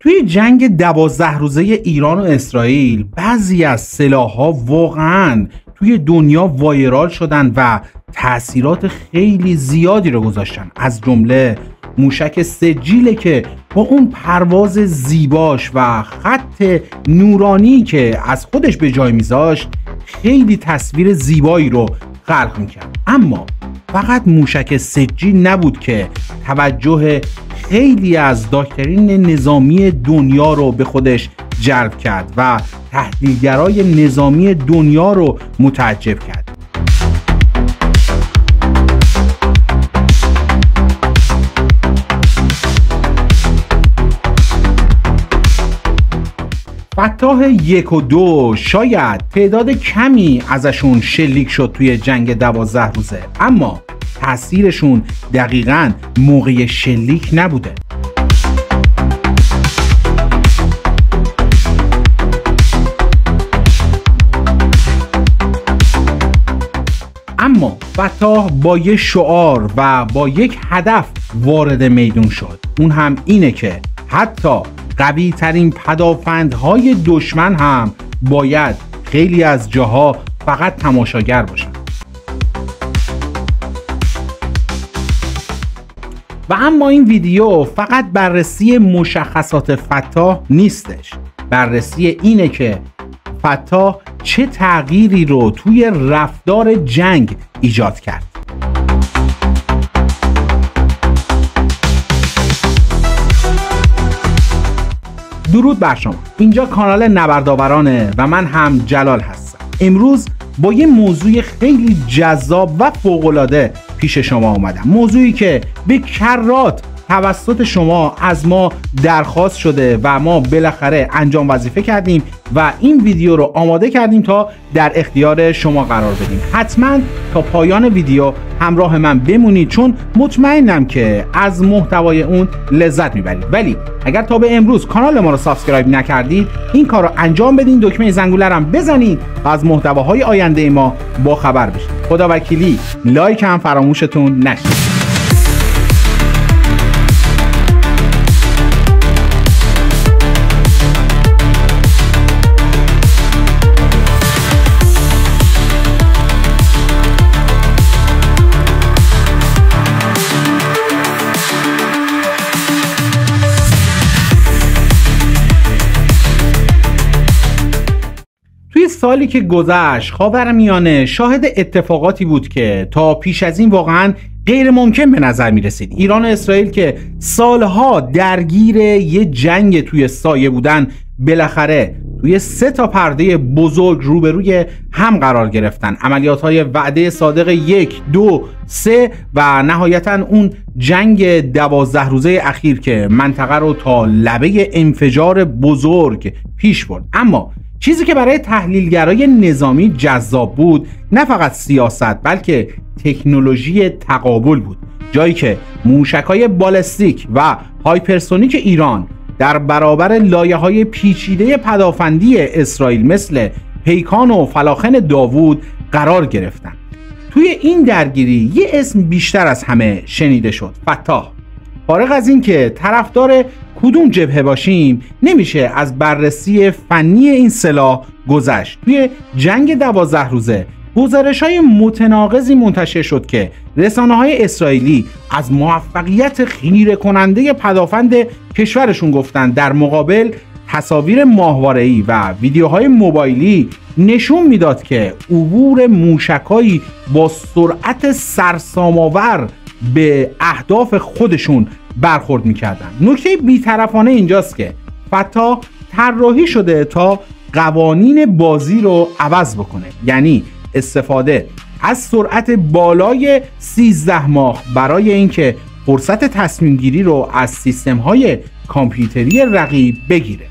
توی جنگ دوازده روزه ایران و اسرائیل بعضی از سلاحها واقعا توی دنیا وایرال شدن و تاثیرات خیلی زیادی رو گذاشتن. از جمله موشک سجیله که با اون پرواز زیباش و خط نورانی که از خودش به جای میذاشت خیلی تصویر زیبایی رو خلق می‌کرد. اما فقط موشک سجی نبود که توجه خیلی از داکترین نظامی دنیا رو به خودش جلب کرد و تحلیلگرای نظامی دنیا رو متعجب کرد. فتاح یک و دو. شاید تعداد کمی ازشون شلیک شد توی جنگ دوازده روزه اما تاثیرشون دقیقا موقع شلیک نبوده. اما فتاح با یک شعار و با یک هدف وارد میدون شد. اون هم اینه که حتی قوی ترین پدافندهای دشمن هم باید خیلی از جاها فقط تماشاگر باشن. و اما این ویدیو فقط بررسی مشخصات فتاح نیستش. بررسی اینه که فتاح چه تغییری رو توی رفتار جنگ ایجاد کرد. درود بر شما. اینجا کانال نبردآورانه و من هم جلال هستم. امروز با یه موضوع خیلی جذاب و فوقالعاده پیش شما اومدم. موضوعی که به کرات توسط شما از ما درخواست شده و ما بالاخره انجام وظیفه کردیم و این ویدیو رو آماده کردیم تا در اختیار شما قرار بدیم. حتما تا پایان ویدیو همراه من بمونید چون مطمئنم که از محتوای اون لذت می‌برید. ولی اگر تا به امروز کانال ما رو subscribe نکردید این کار رو انجام بدین دکمه زنگوله هم بزنید و از محتواهای آینده ما با خبر بشید. خدا وکیلی like هم فراموشتون نشه سالی که گذشت خاورمیانه شاهد اتفاقاتی بود که تا پیش از این واقعا غیر ممکن به نظر می رسید ایران و اسرائیل که سالها درگیر یه جنگ توی سایه بودن بالاخره توی سه تا پرده بزرگ روبروی هم قرار گرفتن. عملیات های وعده صادق یک دو سه و نهایتا اون جنگ دوازده روزه اخیر که منطقه رو تا لبه انفجار بزرگ پیش برد. اما چیزی که برای تحلیلگرای نظامی جذاب بود نه فقط سیاست بلکه تکنولوژی تقابل بود جایی که موشکای بالستیک و hypersonic ایران در برابر لایه های پیچیده پدافندی اسرائیل مثل پیکان و فلاخن داوود قرار گرفتند. توی این درگیری یه اسم بیشتر از همه شنیده شد فتاح فارغ از اینکه طرفدار کدوم جبهه باشیم؟ نمیشه از بررسی فنی این سلاح گذشت. توی جنگ دوازده روزه گزارش های متناقضی منتشر شد که رسانه های اسرائیلی از موفقیت خیره کننده پدافند کشورشون گفتند. در مقابل تصاویر ماهواره‌ای و ویدیوهای موبایلی نشون می‌داد که عبور موشکایی با سرعت سرسام‌آور به اهداف خودشون برخورد می‌کردن. نکته بیطرفانه اینجاست که فتا طراحی شده تا قوانین بازی رو عوض بکنه. یعنی استفاده از سرعت بالای 13 ماه برای اینکه فرصت تصمیم گیری رو از سیستم های کامپیوتری رقیب بگیره.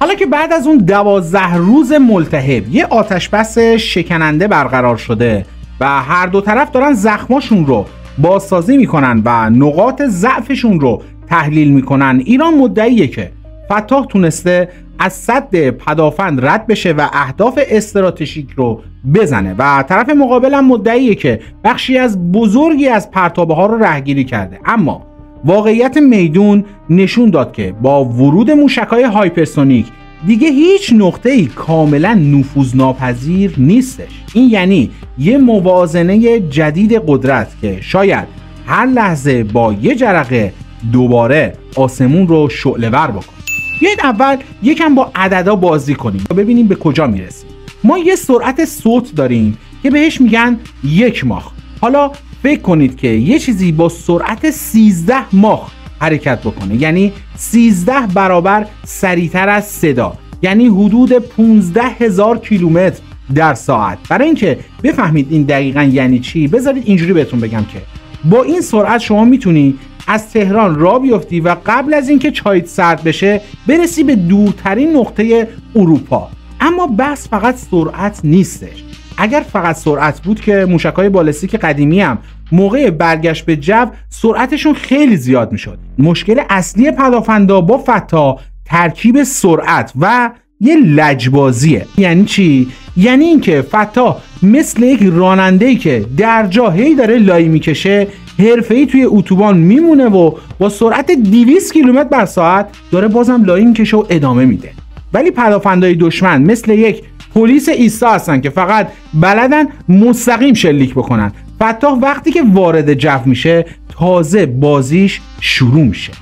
حالا که بعد از اون دوازده روز ملتهب یه آتش بس شکننده برقرار شده. و هر دو طرف دارن زخماشون رو بازسازی می‌کنن و نقاط ضعفشون رو تحلیل می‌کنن. ایران مدعیه که فتاح تونسته از صد پدافند رد بشه و اهداف استراتژیک رو بزنه. و طرف مقابل هم مدعیه که بخشی از بزرگی از پرتابه ها رو رهگیری کرده. اما واقعیت میدون نشون داد که با ورود موشک های هایپرسونیک دیگه هیچ نقطه ای کاملا نفوذ ناپذیر نیستش. این یعنی یه موازنه جدید قدرت که شاید هر لحظه با یه جرقه دوباره آسمون رو شعله ور بکنه. بیایید اول یکم با عددا بازی کنیم تا ببینیم به کجا می‌رسیم. ما یه سرعت صوت داریم که بهش میگن یک ماخ. حالا فکر کنید که یه چیزی با سرعت 13 ماخ حرکت بکنه. یعنی 13 برابر سریعتر از صدا. یعنی حدود 15 هزار کیلومتر در ساعت. برای اینکه بفهمید این دقیقا یعنی چی بذارید اینجوری بهتون بگم که با این سرعت شما می‌تونی از تهران را بیفتی و قبل از اینکه چایت سرد بشه برسی به دورترین نقطه اروپا. اما بس فقط سرعت نیستش. اگر فقط سرعت بود که موشکای بالستیک قدیمی هم موقع برگشت به جو سرعتشون خیلی زیاد می‌شد. مشکل اصلی پدافندا با فتا ترکیب سرعت و یه لجبازیه. یعنی چی؟ یعنی اینکه فتا مثل یک راننده که در جا داره لای می‌کشه ای توی اتوبان میمونه و با سرعت 200 کیلومتر بر ساعت داره بازم لای می‌کشه و ادامه میده. ولی پدافندای دشمن مثل یک پلیس ایستا هستن که فقط بلدن مستقیم شلیک بکنن. فتا وقتی که وارد جو میشه تازه بازیش شروع میشه.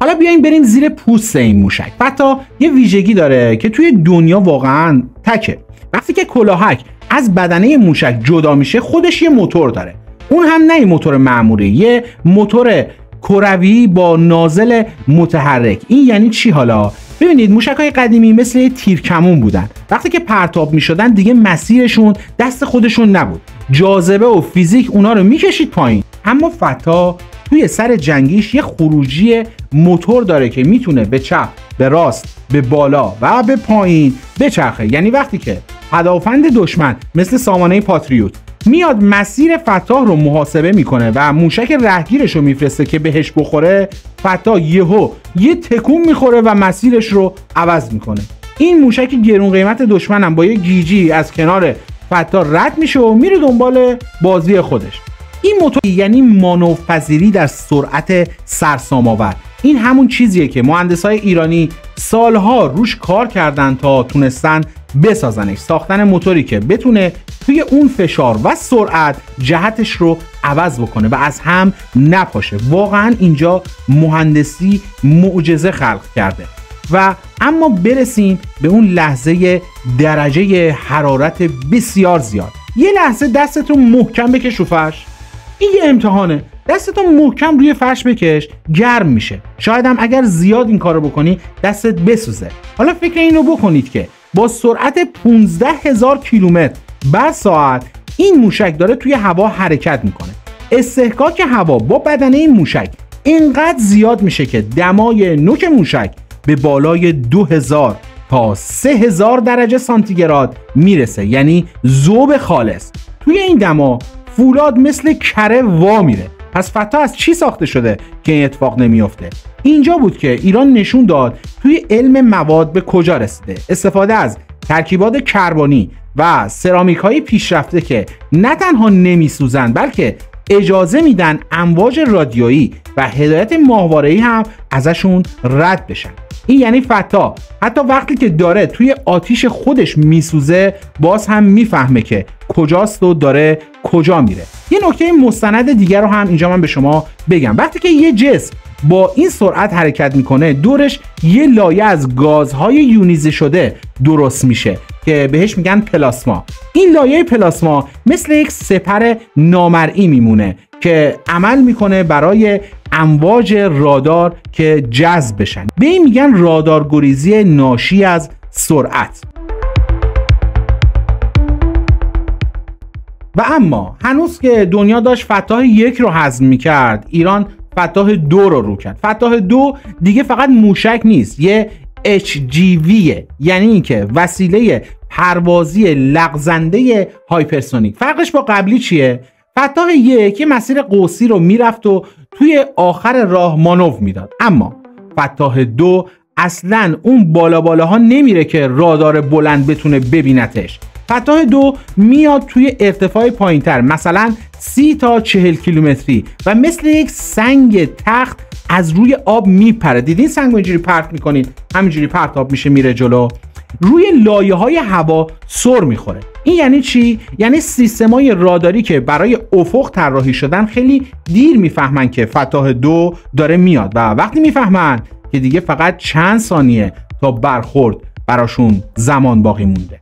حالا بیایم بریم زیر پوست این موشک. فتا یه ویژگی داره که توی دنیا واقعا تکه. وقتی که کلاهک از بدنه موشک جدا میشه خودش یه موتور داره. اون هم نه موتور معمولی یه موتور کروی با نازل متحرک. این یعنی چی حالا؟ ببینید موشک های قدیمی مثل تیرکمون بودن. وقتی که پرتاب می شدن دیگه مسیرشون دست خودشون نبود. جاذبه و فیزیک اونا رو می‌کشید پایین. اما فتا توی سر جنگیش یه خروجی موتور داره که می‌تونه به چپ به راست به بالا و به پایین بچرخه. یعنی وقتی که پدافند دشمن مثل سامانه پاتریوت میاد مسیر فتاح رو محاسبه می‌کنه و موشک رهگیرش رو میفرسته که بهش بخوره فتاح یهو یه تکون می‌خوره و مسیرش رو عوض می‌کنه. این موشک گرون قیمت دشمنم با یه گیجی از کنار فتا رد میشه و میره دنبال بازی خودش. این موتور یعنی مانوپذیری در سرعت سرسام‌آور. این همون چیزیه که مهندس های ایرانی سالها روش کار کردن تا تونستن بسازنش. ساختن موتوری که بتونه توی اون فشار و سرعت جهتش رو عوض بکنه و از هم نپاشه. واقعا اینجا مهندسی معجزه خلق کرده. و اما برسیم به اون لحظه درجه حرارت بسیار زیاد. یه لحظه دستتون محکم بکش رو این یه امتحانه. دستتون محکم روی فرش بکش گرم میشه. شاید هم اگر زیاد این کارو بکنی دستت بسوزه. حالا فکر اینو بکنید که با سرعت 15 هزار کیلومتر بر ساعت این موشک داره توی هوا حرکت می‌کنه. استحکاک هوا با بدنه این موشک اینقدر زیاد میشه که دمای نوک موشک به بالای 2000 تا 3000 درجه سانتیگراد می‌رسه. یعنی زوب خالص. توی این دما فولاد مثل کره وا میره. پس فتا از چی ساخته شده که این اتفاق نمیافته؟ اینجا بود که ایران نشون داد توی علم مواد به کجا رسیده. استفاده از ترکیبات کربانی و سرامیک های پیشرفته که نه تنها نمیسوزن بلکه اجازه میدن امواج رادیویی و هدایت ماهواره‌ای هم ازشون رد بشن. این یعنی فتا. حتی وقتی که داره توی آتیش خودش میسوزه باز هم می‌فهمه که کجاست و داره کجا میره. یه نکته مستند دیگر رو هم اینجا من به شما بگم. وقتی که یه جسم با این سرعت حرکت می‌کنه دورش یه لایه از گازهای یونیزه شده درست میشه که بهش میگن پلاسما. این لایه پلاسما مثل یک سپر نامرئی میمونه که عمل می‌کنه برای امواج رادار که جذب بشن. به این میگن رادارگریزی ناشی از سرعت. و اما هنوز که دنیا داشت فتاح یک رو هضم می‌کرد ایران فتاح دو رو رو کرد. فتاح دو دیگه فقط موشک نیست یه HGV یعنی اینکه وسیله پروازی لغزنده هایپرسونیک. فرقش با قبلی چیه؟ فتاح یک یه مسیر قوسی رو می‌رفت و توی آخر راه مانو می‌داد. اما فتاح دو اصلا اون بالا بالاها نمیره که رادار بلند بتونه ببینتش. فتاح دو میاد توی ارتفاع پایینتر مثلا سی تا چهل کیلومتری و مثل یک سنگ تخت از روی آب میپره. دیدین سنگ اینجوری پرت می‌کنین؟ همینجوری پرتاب میشه میره جلو. روی لایه های هوا سر می‌خوره. این یعنی چی؟ یعنی سیستمای راداری که برای افق طراحی شدن خیلی دیر می‌فهمن که فتاح دو داره میاد. و وقتی می‌فهمن که دیگه فقط چند ثانیه تا برخورد براشون زمان باقی مونده.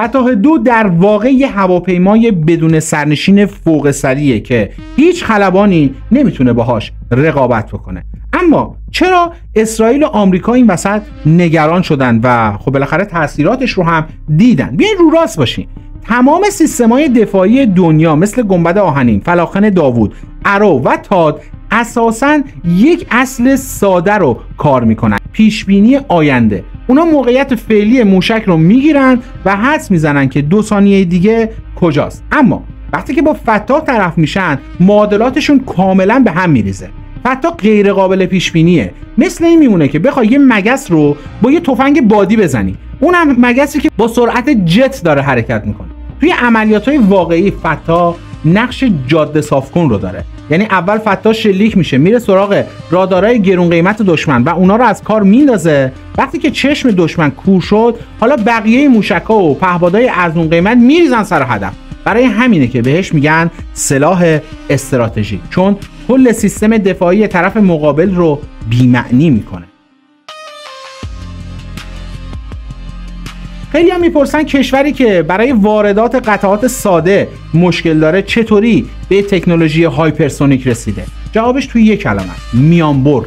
فتاح دو در واقع یه هواپیمای بدون سرنشین فوق سریه که هیچ خلبانی نمی‌تونه باهاش رقابت بکنه. اما چرا اسرائیل و آمریکا این وسط نگران شدن و خب بالاخره تاثیراتش رو هم دیدن؟ بیاین رو راست باشین. تمام سیستمای دفاعی دنیا مثل گنبد آهنین، فلاخن داوود، ارو و تاد اساسا یک اصل ساده رو کار می‌کنن. پیشبینی آینده. اونا موقعیت فعلی موشک رو می‌گیرن و حدس می‌زنن که دو ثانیه دیگه کجاست. اما وقتی که با فتاح طرف میشن معادلاتشون کاملا به هم میریزه. فتاح غیر قابل پیش بینیه مثل این میمونه که بخوای یه مگس رو با یه تفنگ بادی بزنی. اونم مگسی که با سرعت جت داره حرکت می‌کنه. توی عملیات های واقعی فتا نقش جاده صاف کن رو داره. یعنی اول فتا شلیک میشه میره سراغ رادارای گرون قیمت دشمن و اونا رو از کار میندازه. وقتی که چشم دشمن کور شد حالا بقیه موشکا و پهبادای ارزون قیمت میریزن سر هدف. برای همینه که بهش میگن سلاح استراتژیک چون کل سیستم دفاعی طرف مقابل رو بیمعنی می‌کنه. خیلی هم می‌پرسن کشوری که برای واردات قطعات ساده مشکل داره چطوری به تکنولوژی hypersonic رسیده؟ جوابش توی یک کلمه میانبر.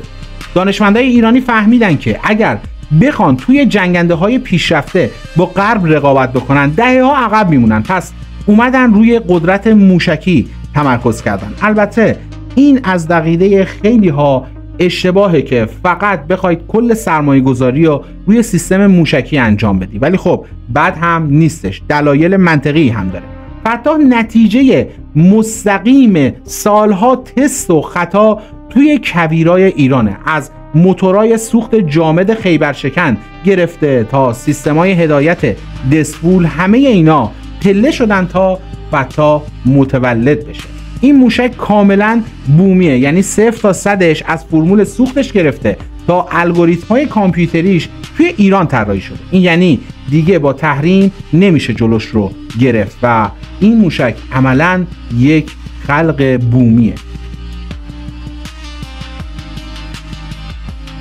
دانشمندای ایرانی فهمیدن که اگر بخوان توی جنگنده های پیشرفته با غرب رقابت بکنن دهه ها عقب میمونن. پس اومدن روی قدرت موشکی تمرکز کردن. البته این از دید خیلی ها اشتباهه که فقط بخواید کل سرمایه گذاری رو روی سیستم موشکی انجام بدی. ولی خب بد هم نیستش. دلایل منطقی هم داره. فتاح نتیجه مستقیم سالها تست و خطا توی کویرای ایرانه. از موتورای سوخت جامد خیبرشکن گرفته تا سیستمای هدایت دسپول همه اینا پله شدن تا فتا متولد بشه. این موشک کاملا بومیه. یعنی صفر تا صدش از فرمول سوختش گرفته تا الگوریتم های کامپیوتریش توی ایران طراحی شده. این یعنی دیگه با تحریم نمیشه جلوش رو گرفت و این موشک عملا یک خلق بومیه.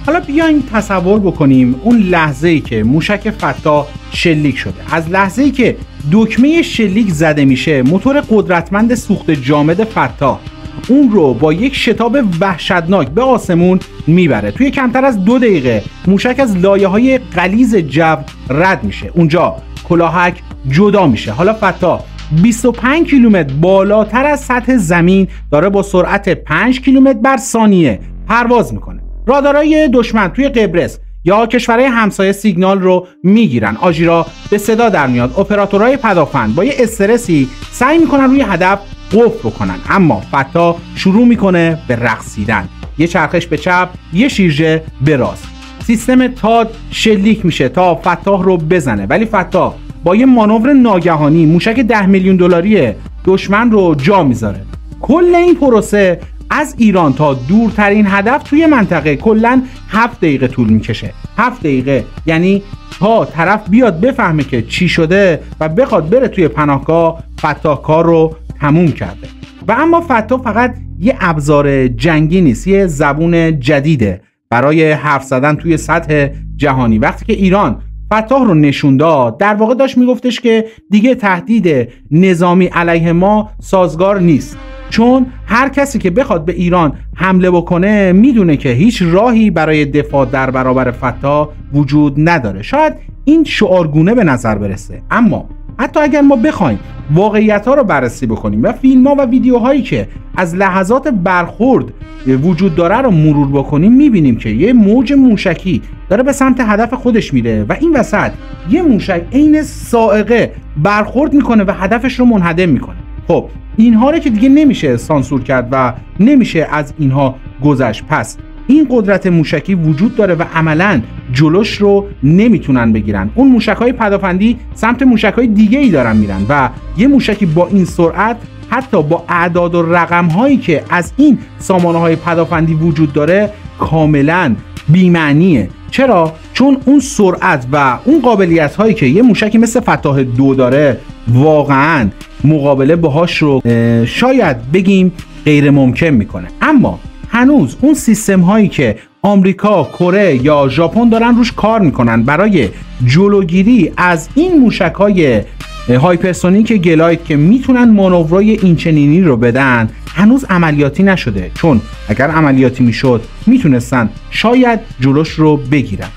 حالا بیایم تصور بکنیم اون لحظه ای که موشک فتا شلیک شده. از لحظه ای که دکمه شلیک زده میشه موتور قدرتمند سوخت جامد فتا اون رو با یک شتاب وحشتناک به آسمون می‌بره. توی کمتر از دو دقیقه موشک از لایه های قلیز جو رد میشه. اونجا کلاهک جدا میشه. حالا فتا 25 کیلومتر بالاتر از سطح زمین داره با سرعت 5 کیلومتر بر ثانیه پرواز می‌کنه. رادارای دشمن توی قبرس یا کشورهای همسایه سیگنال رو می‌گیرن. آژیرا به صدا در میاد. اپراتورهای پدافند با یه استرسی سعی می‌کنن روی هدف قفل بکنن. اما فتا شروع می‌کنه به رقصیدن. یه چرخش به چپ یه شیرجه به راست. سیستم تاد شلیک میشه تا فتاح رو بزنه. ولی فتاح با یه مانور ناگهانی موشک ده میلیون دلاری دشمن رو جا می‌ذاره. کل این پروسه از ایران تا دورترین هدف توی منطقه کلا هفت دقیقه طول می‌کشه. هفت دقیقه. یعنی تا طرف بیاد بفهمه که چی شده و بخواد بره توی پناهگاه فتاح کار رو تموم کرده. و اما فتا فقط یه ابزار جنگی نیست یه زبون جدیده برای حرف زدن توی سطح جهانی. وقتی که ایران فتاح رو نشون داد در واقع داشت میگفتش که دیگه تهدید نظامی علیه ما سازگار نیست. چون هر کسی که بخواد به ایران حمله بکنه می‌دونه که هیچ راهی برای دفاع در برابر فتا وجود نداره. شاید این شعارگونه به نظر برسه. اما حتی اگر ما بخوایم واقعیت ها رو بررسی بکنیم و فیلم ها و ویدیوهایی که از لحظات برخورد وجود داره رو مرور بکنیم می‌بینیم که یه موج موشکی داره به سمت هدف خودش میره و این وسط یه موشک عین سائقه برخورد می‌کنه و هدفش رو منهدم می‌کنه. خب اینها رو که دیگه نمیشه سانسور کرد و نمیشه از اینها گذشت. پس این قدرت موشکی وجود داره و عملا جلوش رو نمی‌تونن بگیرن. اون موشک های پدافندی سمت موشک های دیگه ای دارن میرن و یه موشکی با این سرعت حتی با اعداد و رقم هایی که از این سامانه های پدافندی وجود داره کاملا بیمعنیه. چرا؟ چون اون سرعت و اون قابلیت هایی که یه موشکی مثل فتاح دو داره واقعا مقابله باهاش رو شاید بگیم غیر ممکن می‌کنه. اما هنوز اون سیستم هایی که آمریکا، کره یا ژاپن دارن روش کار می‌کنن برای جلوگیری از این موشک های hypersonic glide که می‌تونن مانورای اینچنینی رو بدن هنوز عملیاتی نشده. چون اگر عملیاتی می‌شد می‌تونستن شاید جلوش رو بگیرن.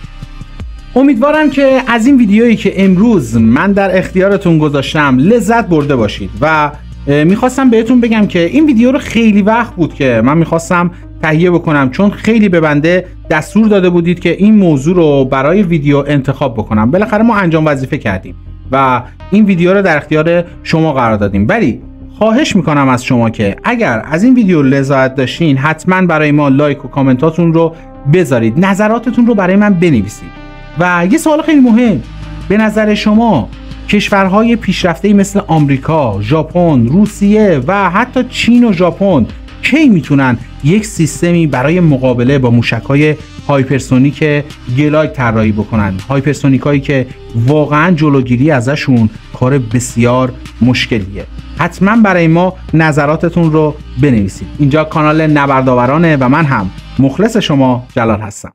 امیدوارم که از این ویدیویی که امروز من در اختیارتون گذاشتم لذت برده باشید و می‌خواستم بهتون بگم که این ویدیو رو خیلی وقت بود که من می‌خواستم تهیه بکنم چون خیلی به بنده دستور داده بودید که این موضوع رو برای ویدیو انتخاب بکنم. بالاخره ما انجام وظیفه کردیم و این ویدیو رو در اختیار شما قرار دادیم. ولی خواهش می‌کنم از شما که اگر از این ویدیو لذت داشتین حتما برای ما لایک و کامنتاتون رو بذارید. نظراتتون رو برای من بنویسید. و یه سوال خیلی مهم. به نظر شما کشورهای پیشرفته مثل آمریکا، ژاپن، روسیه و حتی چین و ژاپن کی می‌تونن یک سیستمی برای مقابله با موشکهای hypersonic glide طراحی بکنن؟ hypersonic هایی که واقعا جلوگیری ازشون کار بسیار مشکلیه. حتما برای ما نظراتتون رو بنویسید. اینجا کانال نبرداورانه و من هم مخلص شما جلال هستم.